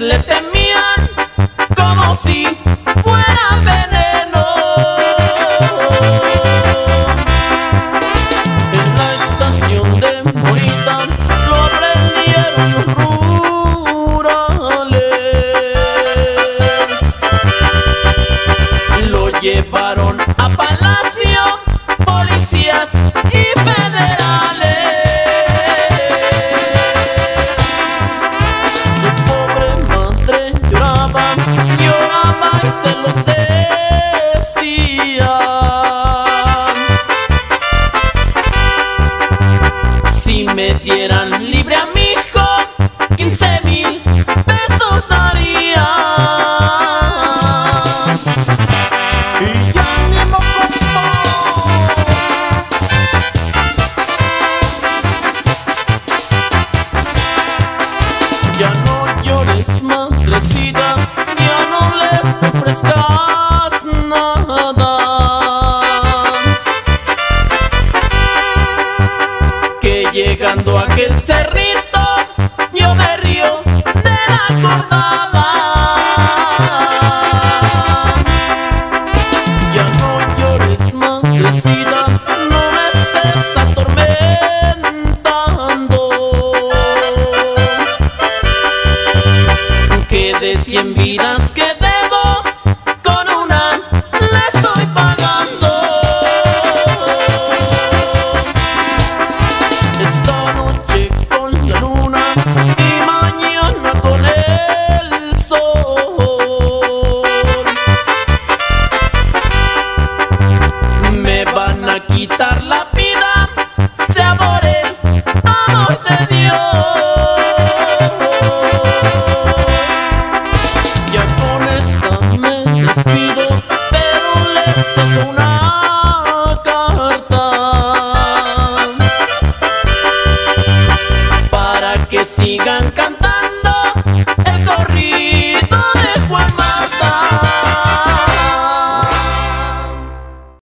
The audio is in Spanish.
le temían como si fuera veneno. En la estación de Morita lo aprendieron los rurales. Lo llevaron se los decía. Si me dieran libre a mi hijo, 15 mil pesos daría. Y ya ni mocos Ya no llores, madrecita, без прекрасного Que llegando a aquel cerrito Yo me río de la cordada Ya no llores maldecida No me estés atormentando. Que de cien vidas que de Dios.